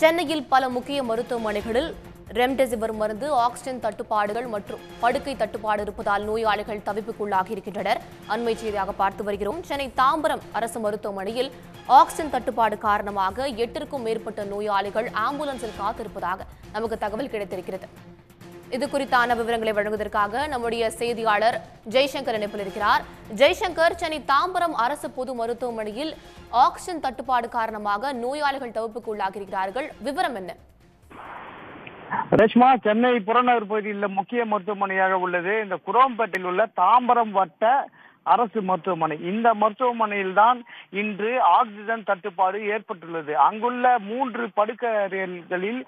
சென்னையில் பல முக்கிய மருத்துவமனைகளில் ரெம்டெசிவிர் மருந்து ஆக்சிஜன் தட்டுப்பாடுகள் மற்றும் படுக்கை தட்டுப்பாடு இருப்பதால் நோயாளிகள் தவிப்புக்குள்ளாகி இருக்கின்றனர். அண்மை செய்தியாக பார்த்து வருகிறோம். சென்னை தாம்பரம் அரசு மருத்துவமனையில் ஆக்சிஜன் தட்டுப்பாடு காரணமாக எட்டிற்கும் மேற்பட்ட நோயாளிகள் ஆம்புலன்ஸில் காத்திருப்பதாக நமக்கு தகவல் கிடைத்திருக்கிறது. இது குறித்தான விவரங்களை வழங்குவதற்காக நம்முடைய செய்தியாளர் ஜெய்சங்கர் இணைப்பில் இருக்கிறார். ஜெய்சங்கர் சென்னை தாம்பரம் அரசு பொது மருத்துவமனையில் ஆக்சிஜன் தட்டுப்பாடு காரணமாக நோயாளிகள் தவிப்புக்குள்ளாகியிருக்கிறார்கள் விவரம் என்ன? ரேஷ்மா சென்னை புறநகர் பகுதியில் முக்கிய மருத்துவமனையாக உள்ளது. இந்த குரோம்பேட்டையில் உள்ள தாம்பரம் வட்ட அரசு மருத்துவமனை. இந்த மருத்துவமனையில் தான் இன்று ஆக்சிஜன் தட்டுப்பாடு ஏற்பட்டுள்ளது. அங்குள்ள மூன்று படுக்கைகளில்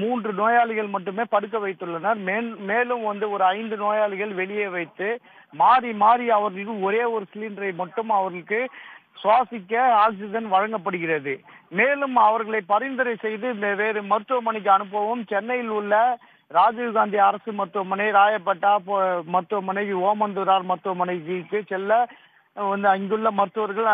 மூன்று நோயாளிகள் மட்டுமே படுக்க வைத்துள்ளனர். மேலும் வந்து ஒரு ஐந்து நோயாளிகள் வெளியே வைத்து மாறி மாறி அவர்களுக்கு ஒரே ஒரு சிலிண்டரை மட்டும் அவர்களுக்கு சுவாசிக்க ஆக்சிஜன் வழங்கப்படுகிறது. மேலும் அவர்களை பரிந்துரை செய்து வேறு மருத்துவமனைக்கு அனுப்பவும் சென்னையில் உள்ள ராஜீவ்காந்தி அரசு மருத்துவமனை ராயப்பட்டா மருத்துவமனை ஓமந்தூரார் மருத்துவமனைக்கு செல்ல வந்து அங்குள்ள மருத்துவர்கள்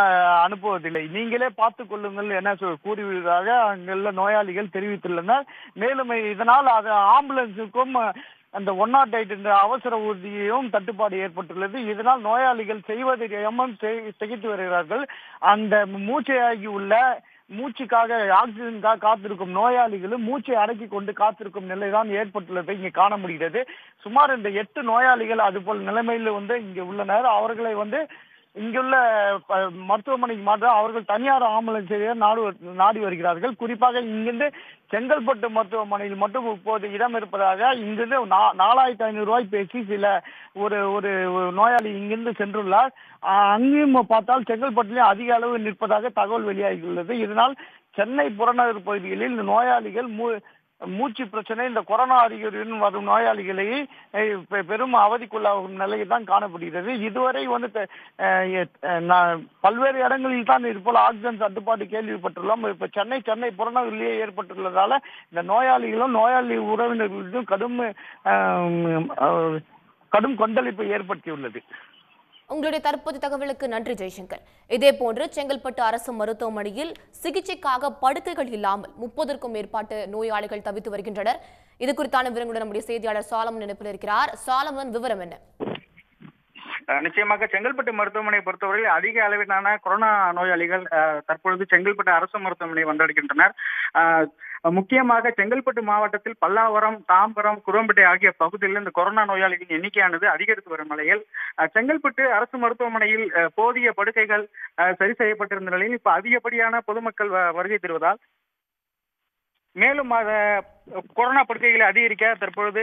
அனுப்புவதில்லை. நீங்களே பார்த்துக் கொள்ளுங்கள் என கூறியதாக அங்குள்ள நோயாளிகள் தெரிவித்துள்ளனர். மேலும் இதனால் அது ஆம்புலன்ஸுக்கும் அந்த ஒன் நாட் எயிட் என்ற அவசர ஊர்தியையும் தட்டுப்பாடு ஏற்பட்டுள்ளது. இதனால் நோயாளிகள் செய்வதை எம்மம் திகைத்து வருகிறார்கள். அந்த மூச்சையாகி உள்ள மூச்சுக்காக ஆக்சிஜனுக்காக காத்திருக்கும் நோயாளிகளும் மூச்சை அடக்கி கொண்டு காத்திருக்கும் நிலைதான் ஏற்பட்டுள்ளதை இங்கே காண முடிகிறது. சுமார் இந்த எட்டு நோயாளிகள் அதுபோல் நிலைமையில் வந்து இங்கே உள்ளனர். அவர்களை வந்து இங்குள்ள மருத்துவமனைக்கு மாற்ற அவர்கள் தனியார் ஆம்புலன்ஸை நாடு நாடி வருகிறார்கள். குறிப்பாக இங்கிருந்து செங்கல்பட்டு மருத்துவமனையில் மட்டும் இப்போது இடம் இருப்பதாக இங்கிருந்து நா- நாலாயிரத்தி ஐநூறு ரூபாய் பேசி சில ஒரு ஒரு நோயாளி இங்கிருந்து சென்றுள்ளார். அங்கேயும் பார்த்தால் செங்கல்பட்டுலேயும் அதிக அளவு நிற்பதாக தகவல் வெளியாகியுள்ளது. இதனால் சென்னை புறநகர் பகுதிகளில் இந்த நோயாளிகள் மூ மூச்சு பிரச்சனை இந்த கொரோனா அறிகுறியுடன் வரும் நோயாளிகளை பெரும் அவதிக்குள்ளாகும் நிலையில் தான் காணப்படுகிறது. இதுவரை வந்து நான் பல்வேறு இடங்களில் தான் இது போல ஆக்சிஜன் தட்டுப்பாடு கேள்விப்பட்டுள்ளோம். இப்ப சென்னை சென்னை புறநகரிலேயே ஏற்பட்டுள்ளதால இந்த நோயாளிகளும் நோயாளி உறவினர்களுக்கும் கடும் கடும் கொந்தளிப்பை ஏற்படுத்தியுள்ளது. உங்களுடைய தற்போதைய தகவலுக்கு நன்றி ஜெய்சங்கர். இதேபோன்று செங்கல்பட்டு அரசு மருத்துவமனையில் சிகிச்சைக்காக படுக்கைகள் இல்லாமல் முப்பதற்கும் மேற்பட்ட நோயாளிகள் தவித்து வருகின்றனர். இது குறித்தான விவரங்களுடன் நம்முடைய செய்தியாளர் சாலமன் நினைப்பில் இருக்கிறார். சாலமன் விவரம் என்ன? நிச்சயமாக செங்கல்பட்டு மருத்துவமனையை பொறுத்தவரையில் அதிக அளவிலான கொரோனா நோயாளிகள் தற்பொழுது செங்கல்பட்டு அரசு மருத்துவமனை வந்தடைகின்றனர். முக்கியமாக செங்கல்பட்டு மாவட்டத்தில் பல்லாவரம் தாம்பரம் குரோம்பேட்டை ஆகிய பகுதியில் இந்த கொரோனா நோயாளிகளின் எண்ணிக்கையானது அதிகரித்து வரும் நிலையில் செங்கல்பட்டு அரசு மருத்துவமனையில் போதிய படுக்கைகள் சரி செய்யப்பட்டிருந்த நிலையில் இப்ப அதிகப்படியான பொதுமக்கள் வருகை தருவதால் மேலும் அத கொரோனா படுக்கைகளை அதிகரிக்க தற்பொழுது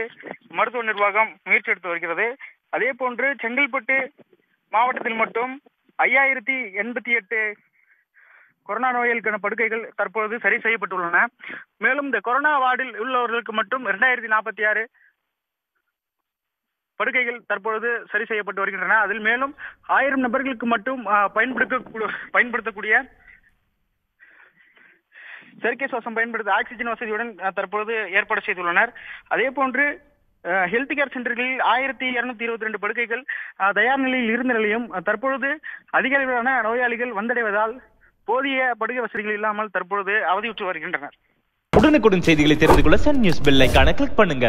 மருத்துவ நிர்வாகம் முயற்சி எடுத்து வருகிறது. அதே போன்று செங்கல்பட்டு மாவட்டத்தில் மட்டும் ஐயாயிரத்தி எண்பத்தி எட்டு கொரோனா நோய்களுக்கான படுக்கைகள் தற்பொழுது சரி செய்யப்பட்டுள்ளன. மேலும் இந்த கொரோனா வார்டில் உள்ளவர்களுக்கு மட்டும் இரண்டாயிரத்தி நாற்பத்தி ஆறு படுக்கைகள் தற்பொழுது சரி செய்யப்பட்டு வருகின்றன. அதில் மேலும் ஆயிரம் நபர்களுக்கு மட்டும் பயன்படுத்த பயன்படுத்தக்கூடிய செயற்கை சுவாசம் பயன்படுத்த ஆக்சிஜன் வசதியுடன் தற்பொழுது ஏற்பாடு செய்துள்ளனர். அதே போன்று ஹெல்த் கேர் சென்டர்களில் ஆயிரத்தி இருநூத்தி இருபத்தி ரெண்டு படுக்கைகள் தயார் நிலையில் இருந்த நிலையும் தற்பொழுது அதிக அளவிலான நோயாளிகள் வந்தடைவதால் போதிய படுகை வசதிகள் இல்லாமல் தற்பொழுது அவதியுற்று வருகின்றனர். உடனுக்குடன் செய்திகளை தெரிந்து கொள்ள சன் நியூஸ் பெல் ஐகானை கிளிக் பண்ணுங்க.